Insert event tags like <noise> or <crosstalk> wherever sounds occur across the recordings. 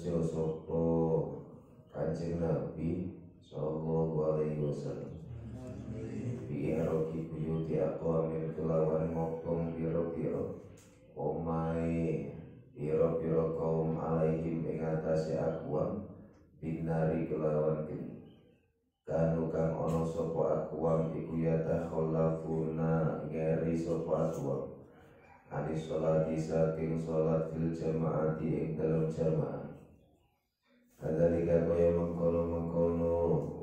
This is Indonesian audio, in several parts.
aja sapa Kanjeng Nabi sallallahu alaihi wasallam. Bi iroki buyuti aqwamin kelawan ngopong piro-piro Omai piro-piro kaum alaihim ing atase binari kelawan geni Kanu kang ono sopo akwam iku yata kholafuna ngeri sopo akwam Ani sholati saking sholat fil jamaati ing dalam jamaah Kadalika kaya mengkono-mengkono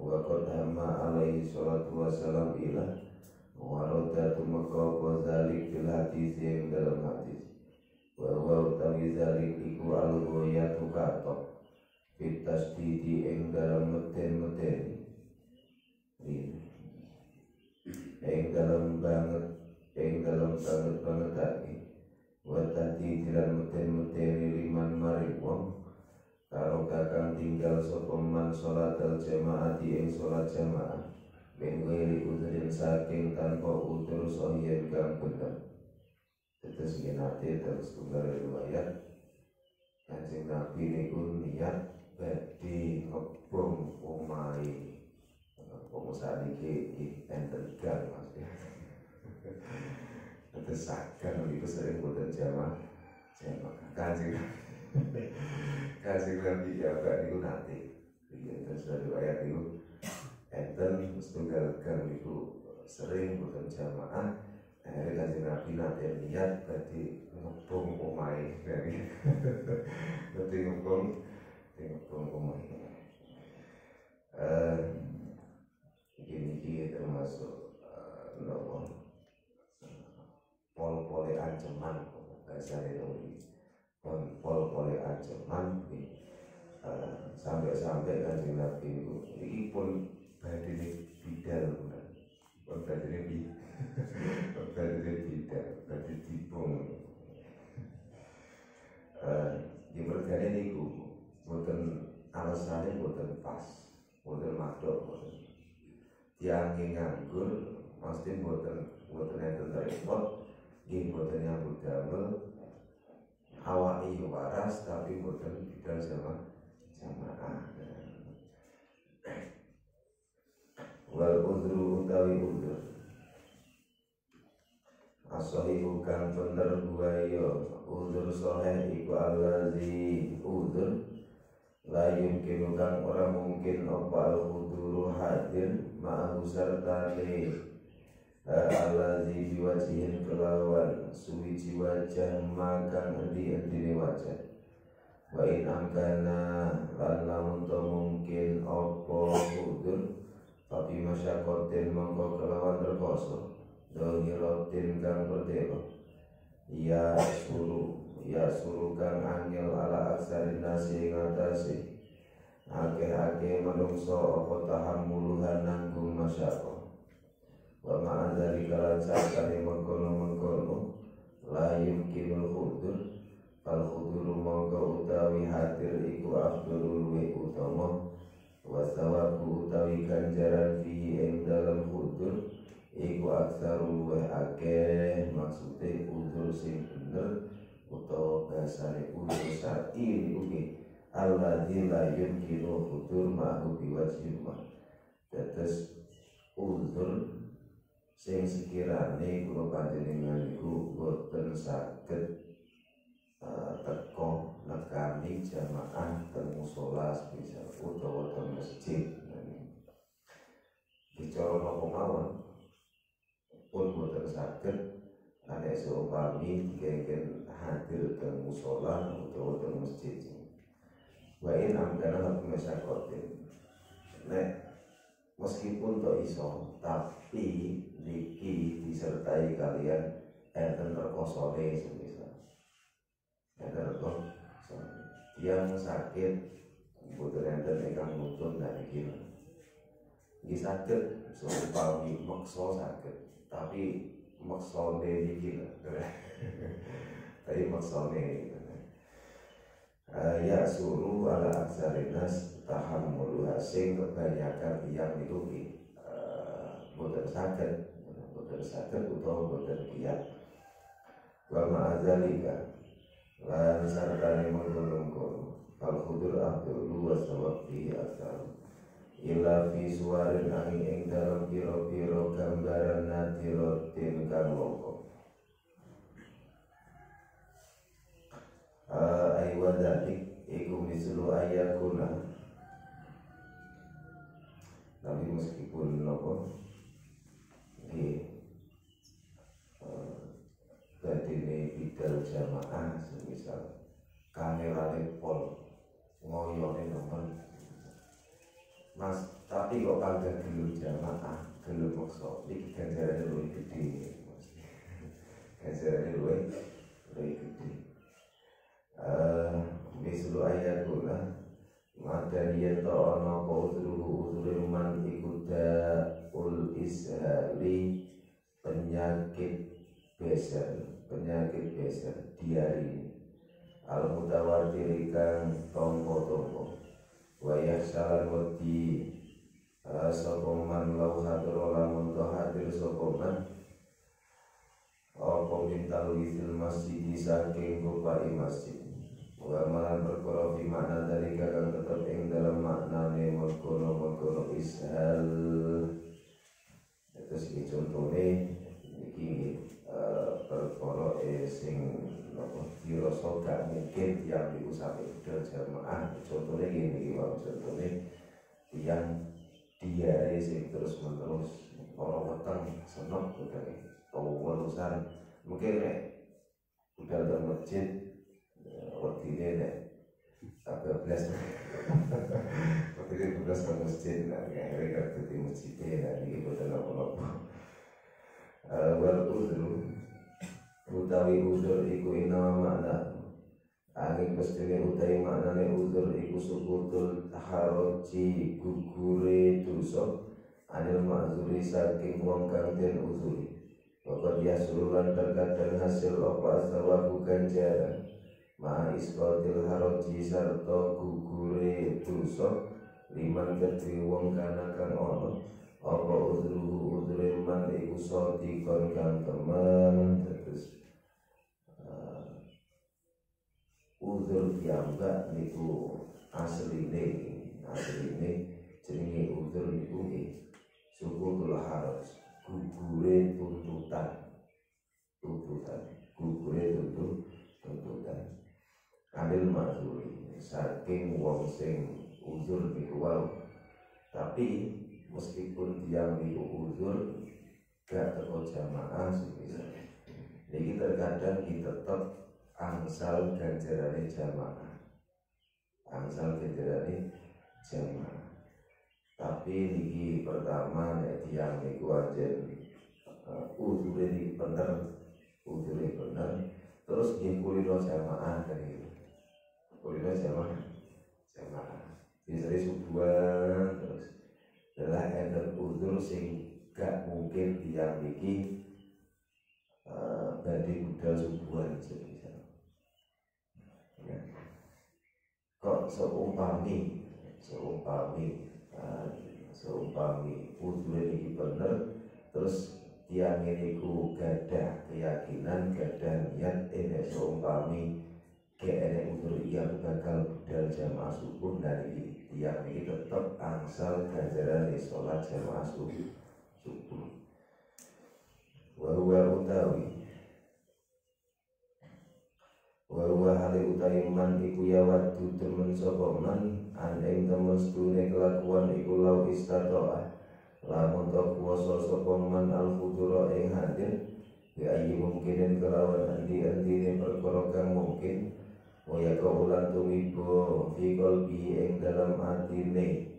Wakot hama alaihi sholatu wassalam ilah Waroda tumeka apa zalik fil hadis yang dalam hadis. Wa wa utawi zalik iku al-ghayatu katok Fit tasdidi ing dalam meten-meten. Ing dalam banget Ing dalam banget banget lagi Wa tadi dilan meten-meten liman maring wong Karo kakang tinggal sopeman sholat al-jamaati ing sholat jamaah min udrin saking tanpa udur sohien kang bener. Terus nate terus tunggal riwayat. Kanjeng nabi niku niat badhe ngebom omai pengusaha niki enten gang maksudnya terus sakit itu sering boten jamaah jamaah. Kanjeng kanjeng nabi ya gak niku nate terus riwayat niku enten setunggal gang itu sering bukan jamaah akhirnya kanjeng nabi nanti lihat berarti ngebong dari <laughs> berarti ngebong omai eh ini termasuk nopo? Pol pole ancaman bahasa ini pol pole ancaman sampai-sampai kanjeng nabi itu ini pun badine bidal bukan badine bi badine bidal <laughs> badine dipung eh yang berkali niku bukan alasannya bukan pas makhluk bukan tiang nganggur pasti bukan bukan enten repot ini bukan yang hawa waras tapi bukan bidal sama jamaah. Wal udru utawi udur asahihu kang bener buayo udur soleh iku allazi udur la yumkinu kang ora mungkin apa al uduru hadir ma'ahu sartane allazi biwajihin kelawan suwiji wajah makang endi-endine wajah wa in amkana lan lamun to mungkin apa udur tapi masyakotin mongko kelawan rekoso Dohirotin kang berdelo Ya suruh Ya suruh kang angel ala aksarin nasi ngatasi Ake-ake menungso Apa taham muluhan nanggung masyako Wa ma'adari kalan sakani mengkono-mengkono La yumkinul khudur Fal khuduru mongko iku afdurul we utama wasawabu utawi ganjaran fihi ing dalam udur iku aksarul wa akeh maksude udur sing bener utawa basane udur syar'i ugi alladzi la yumkinu udur ma'hu biwajhin ma tetes udur sing sekirane kula panjenengan iku boten saged uh, teko nekani jamaah teng musola semisal utawa teng masjid. Bicara napa mawon pun boten saged nek seumpami dikengken hadir teng musola utawa teng masjid. Wa in amkana lakum masyakotin nek meskipun to iso tapi niki disertai kalian enten rekosone semisal. Enten rekosone yang sakit butuh enten nutun dan iki iki sakit seumpami maksa sakit. Tapi maksone iki <laughs> tapi maksone uh, ya suruh ala aksarinas tahammuluha sing kebanyakan yang itu uh, boten saged boten saged utawa boten kiat wa ma'adzalika lan sartane mengkono-kono fal khudur abdul wa sawabti asal ila fi suwarin angin ing dalam piro-piro gambaran nadirotin kang loko. Aywa dalik iku mislu ayakuna. Tapi meskipun nopo di berarti ini bidal jamaah semisal kamera pol ngoyone nomor mas tapi kok kagak gelem jamaah gelem maksa. Iki ganjarane luwih gede <laughs> ganjarane luwih luwih gede. Eh mislu ayatuna Madaniyan ta'ana apa uzuruhu uzurul man ikuda ul ishali penyakit beser penyakit beser diari al mutawatir kang tompo-tompo. Wayah salan wedi sokoman lau hadir lamun to hadir sokoman. Apa minta luisil masjid saking rupai masjid? Wa malan perkara fi makna dari kakang tetep ing dalam makna ne mengkono mengkono ishal terus iki contone iki perkara sing napa gak mungkin yang diusahakan budal jamaah contohnya gini iki contohnya yang diare sing terus menerus orang weteng seneng budal tau urusan mungkin nek budal ke masjid waktu nek agak belas <laughs> waktu ini belas ke masjid nah akhirnya ke di masjid nah ini budal apa-apa. Wal uzru utawi uzur iku ina makna angin pestine utawi maknane uzur iku sukutul haroji gugure dosa anil ma'zuri saking wong kang den uzuri. Dia suruhan terkadang hasil apa sawabu ganjaran Ma iskotil haroji sarto gugure dosa Liman kedri wong kana kang ono Apa uzruhu uzure man iku sotikon kang teman Terus uzur piyambak niku asline asline jenenge uzur niku sukutul harus. Gugure tuntutan. Tuntutan. Gugure tuntut tuntutan. Adil mazuri saking wong sing uzur wau. Tapi meskipun dia niku uzur gak teko jamaah semisal ini terkadang kita tetap angsal ganjarane jamaah. Angsal ganjarane jamaah. Tapi niki pertama nek tiang niku ajen uh, udure niki bener udure bener. Terus nggih kulino jamaah dari kulino jamaah jamaah. Biasanya subuhan terus. Adalah enten udur sing gak mungkin tiang niki uh, badhe budal subuhan semisal ya. kok seumpami seumpami seumpami udure niki bener terus tiang ini ku gadah keyakinan gadah niat ini seumpami ke ene udur iya bakal budal jamaah subuh dari tiang ini tetap angsal ganjaran di sholat jamaah subuh subuh wa utawi wa huwa hale utawi man iku ya wadu temen sapa man andeng temen sedune kelakuan iku lau istatoa lamun to kuwasa sapa man al fudura ing hadir bi ayyi mungkinin kelawan andi-andine perkara kang mungkin wa yaqaulan tumibo fi qalbi ing dalam atine.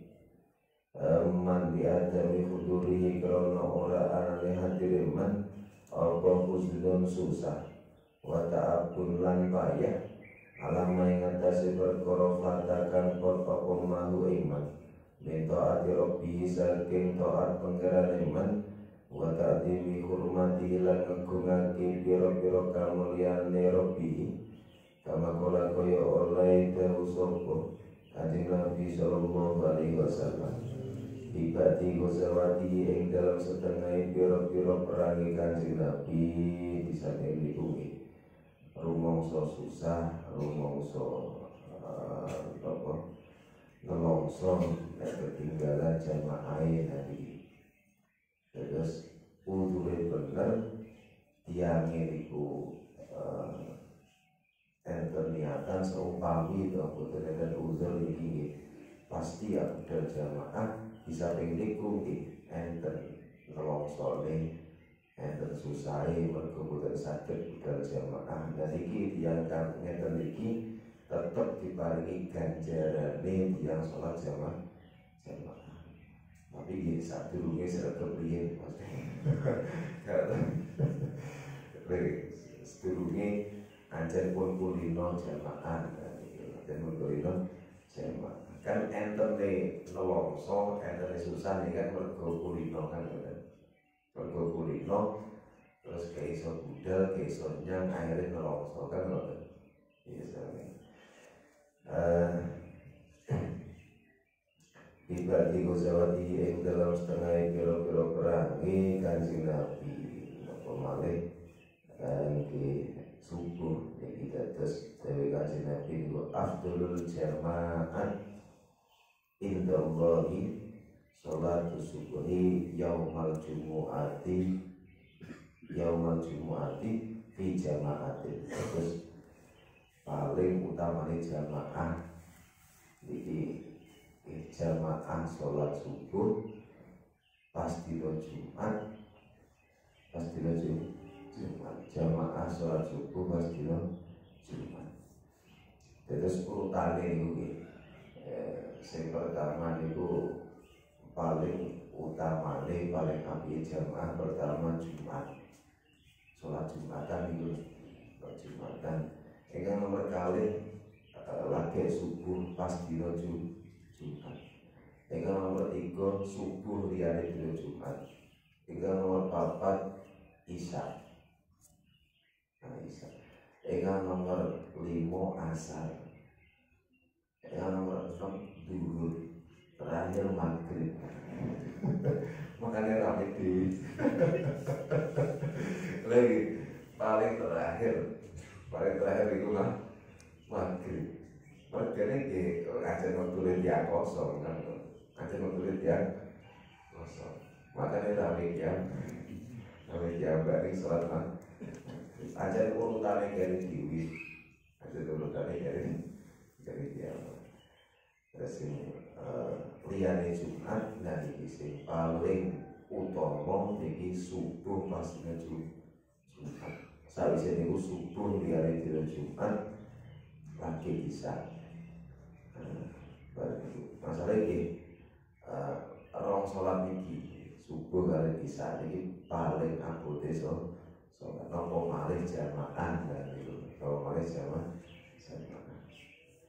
Man di adami hudurihi krono ora anane hadire man apa husnun susah wa ta'abun lan payah alama ing atase perkara fatakan pot apa mahu iman. Min taati rabbi saking taat pangeran iman. Wa ta'dimi hurmati lan ngagungake pira-pira kamulyane rabbi. Kama kala kaya oleh dawu sapa kanjeng Nabi sallallahu alaihi wasallam. Ibadi gosawati ing dalam setengah piro-piro perangi kanjeng Nabi di sana lindungi rumongso susah rumongso uh, apa? Nelongso dan ketinggalan jamaah Nabi terus udure bener tiang itu uh, enten niatan seumpami itu aku dan udur ini pasti aku dan jamaah bisa pengliku enten nelongsone enten mergo boten saged budal jamaah. Dan iki tiyang kang ngeten iki tetep diparingi ganjarane tiyang sholat jamaah. Jamaah. Tapi gini saat dulu <laughs> ini saya kepriye sedurunge ancen pun kulino jamaah. Dan kulino jamaah. Kan enten nih nelongso enten susah nih kan mergo kulino kan mergo kulino terus keiso budal keiso nyang akhirnya nelongso kan ngoten biasa nih Ibadi gozawati ing dalam setengah kira-kira perangi kanjeng Nabi Apa malih kan ke subuh Jadi dados Dewi kanjeng Nabi itu Afdulul jamaat Inda Salatu subuhi Yaumal jumu'ati. Yaumal jumu'ati Fi jamaatin. Terus paling utamanya jamaah. Jadi jamaah sholat subuh pas dino Jumat pas dino Jumat. Jamaah sholat subuh pas dino Jumat. Terus urutane itu eh, yang pertama itu paling utama paling api jamaah pertama Jumat sholat Jumatan itu sholat Jumatan yang nomor kali lagi subuh pas dino Jumat Jumat. Tinggal nomor tiga subuh liyane dina Jumat. Tinggal nomor papat Isya. Nah, Isya. Tinggal nomor lima asar. Tinggal nomor enam duhur. Terakhir maghrib. <laughs> Makanya rame di <laughs> lagi paling terakhir paling terakhir itu mah maghrib Mergane nggih ajeng wektu dia kosong kan. Ajeng wektu dia kosong. Makanya rame ya. Rame ya bari salat mah. Ajeng urutane kene diwi. Ajeng urutane kene kene dia. Terus ini liyane Jumat dan iki sing paling utama iki subuh pas Jumat. Sawise niku subuh liyane dina Jumat lagi bisa masalah ini rong sholat iki subuh kali bisa ini paling aku deso sholat nopo malih jamaah dan itu nopo malih jamaah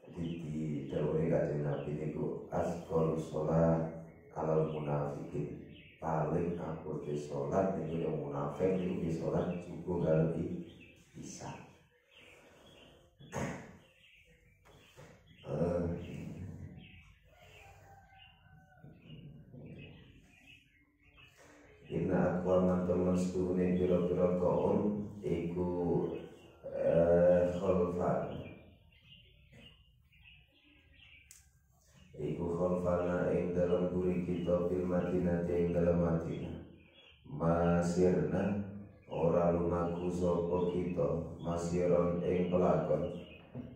jadi di dalam kajian nabi itu asgol sholat. Alal munafikin paling aku di sholat itu yang munafik itu di sholat subuh kali bisa. Inna akwaman teman setuhune biro-biro kaum Iku eh, khalfan Iku khalfana ing dalam Bil madinah ing dalam madinah Masirna Ora lumaku sopo kita Masiron ing pelakon.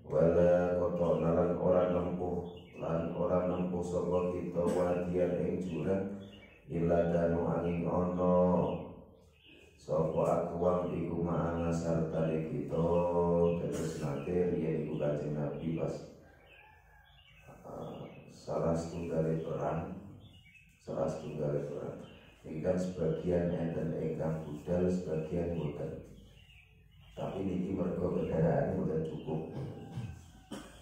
Wala koto nalan ora nempuh Lan ora nempuh sopo kita Wadian ing jurang ila danu angin ono sapa akwam iku ma'ana sartane kita terus nate riyen iku kanjeng Nabi pas uh, salah setunggal perang salah setunggal perang Ikan sebagian enten ingkang budal sebagian boten. Tapi niki mergo kendaraan boten cukup.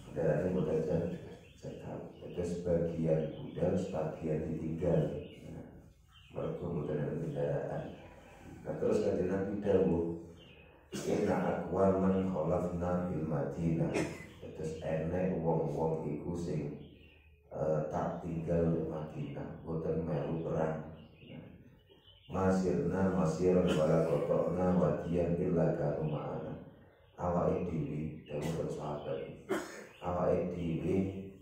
Kendaraan boten cekap itu sebagian budal sebagian ditinggal. Mergo boten kendaraan. Nah terus kanjeng Nabi dawuh Inna akwaman kholafna fil Madinah. Terus enek wong-wong iku sing uh, tak tinggal di Madinah Boten melu perang. Masirna masiran wala kotokna wadiyan illa kanu ma'ana awake dhewe dawuh sahabat awake dhewe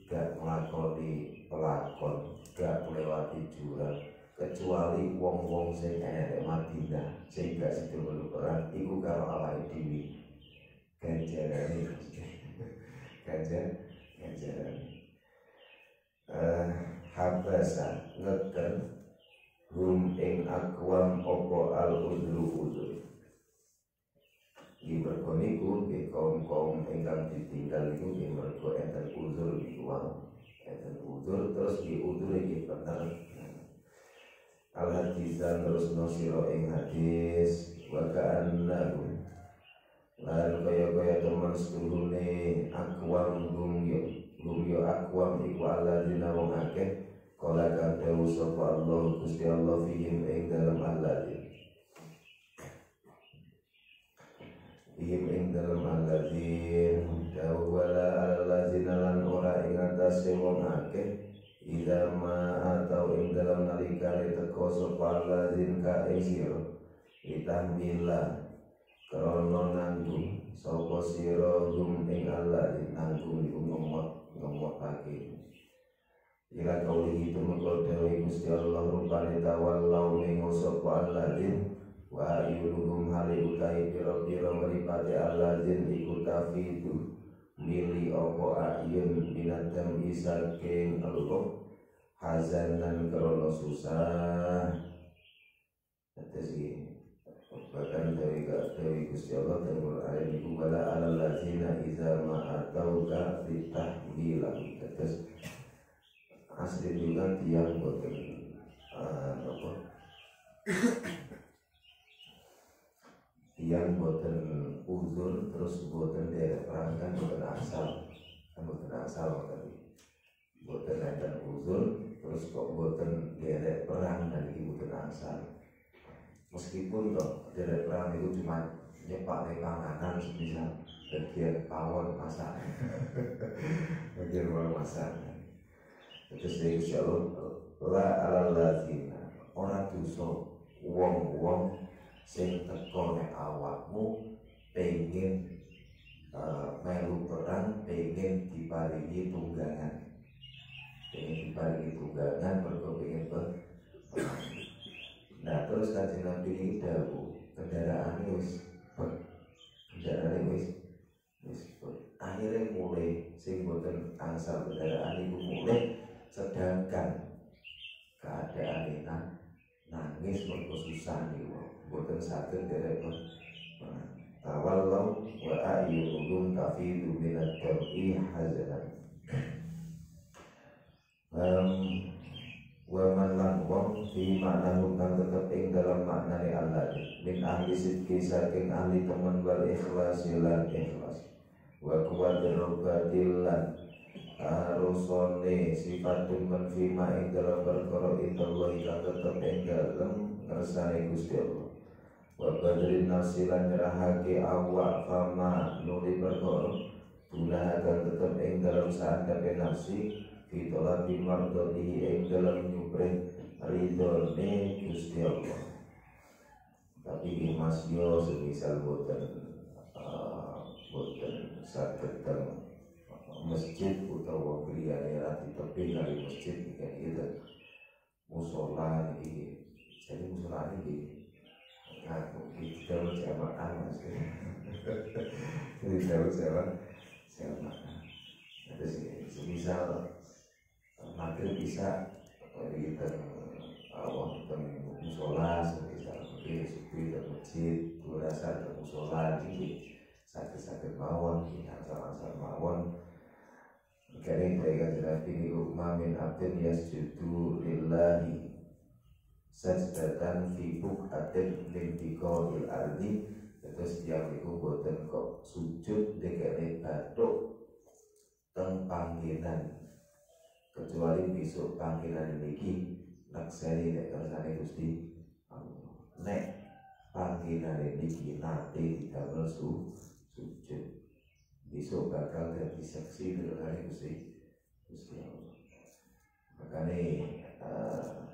gak nglakoni pelakon gak melewati jurang kecuali wong-wong sing enek Madinah sing gak sido melu perang iku karo awake dhewe. Ganjarane. <laughs> Ganjar ganjarane habasa ngeken hum ing akwam opo al udru udru di mergo niku di kaum kaum ingkang ditinggal niku di mergo enten uzur di uang enten uzur terus di uzur iki bener. Al hadisan terus nosiro ing hadis wa ka'annahu lan kaya kaya teman sedulune akwam hum yo hum yo akwam iku alladzina wong akeh. Kala kadawu sapa Allah Gusti Allah fihim ing dalam alladzin Fihim ing dalam alladzin Dawu wala alladzin lan ora ing atase wong akeh. Ida ma atau ing dalam nalikane teko sapa alladzin ka ing sira. Itahmila Krono nanggung Sapa sira gum ing alladzin nanggung iku ngomot lagi Ila kaulihi tumekul dewi Gusti Allah rupane tawallau mengo sapa alladzin wa ayunuhum hali utai pira-pira meripati alladzin iku tafidu. Mili opo ayun binatang isa king aluko hazanan krono susah. Atas ini bahkan dari dari Gusti Allah dan Quran itu wala alal ladzina iza ma atauka litahmilah terus asli juga tiang boten uh, apa? Tiang boten uzur terus boten dari perang kan boten asal. Kan boten asal tadi boten ada uzur terus kok boten dari perang dan ini boten asal meskipun toh perang itu cuma nyepak di panganan bisa bagian pawon masak. <laughs> Bagian pawon masak. Terus dari Gusti Allah la ala lazina ora dosa wong-wong sing teko nek awakmu pengen uh, melu perang pengen diparingi tunggangan. Pengen diparingi tunggangan mergo pengen perang nah terus kanjeng Nabi ini dahulu kendaraan wis kendaraan wis wis akhirnya mulai sing boten angsal kendaraan itu mulai sedangkan keadaan ini nangis mergo susah nih boten saged derek tawallau wa ayyuhum tafidu minat dam'i hazanan um, wa man lan wong fi makna kang tetep ing dalam makna Allah. Min ahli sidki saking ahli teman wal ikhlas lan ikhlas. Wa kuwadrobatil lan arusone sifatun man fima ing dalam perkara Allah kang tetep ing dalem ngersane Gusti Allah. Wa badrin nafsi lan nyerahake awak fama nuli perkara Tuna akan tetap ing dalam saat kape nafsi Fitolah bimardoni ing dalam nyupre Ridone Gusti Allah. Tapi mas yo semisal boten uh, Boten sakit masjid utawa griyane rati tepi dari masjid kan itu musola ini jadi musola ini ngaku kita jamaah mas. <laughs> Kita jamaah. Ada sih semisal maghrib bisa kita awal kita musola semisal oke subuh dan masjid durasa teng musola iki sakit-sakit mawon iki asal-asal mawon. Kali mereka Nabi ini ukma min abdin yasjudu lillahi sajdatan fi buk'atin min biqa'il ardi. Terus tiap iku boten kok sujud dekene batuk teng kecuali besok panggilan ini naksari nek kersane Gusti nek panggilan ini nate didamel su sujud. Besok bakal jadi seksi dari Gusti Gusti makanya uh,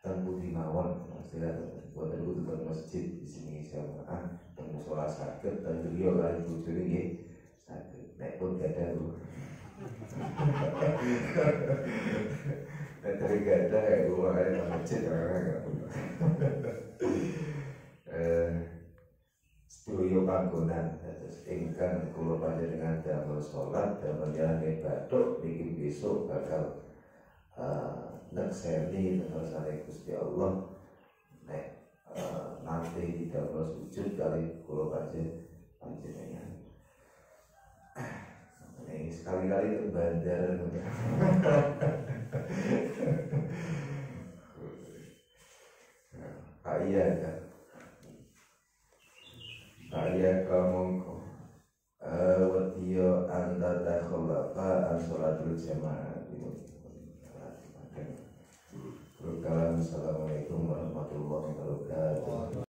dan budi mawon istilah buat itu ke masjid di sini jamaah dan musola sakit dan beliau lagi bujur ini sakit. Naik pun gak ada dan dari gak ya. Gue makanya ke masjid orang nggak Studio panggonan. Terus ingkang kula panjenengan damel salat damel jalane bathuk niki besok bakal uh, nekseni tersane Gusti Allah. Nek uh, nanti damel sujud kali kula panjen panjenengan ini sekali-kali ke bandar. <laughs> Pak iya kan Kaya kamongko Wadiyo anta takholaka an sholatul jamaah. Assalamualaikum warahmatullahi wabarakatuh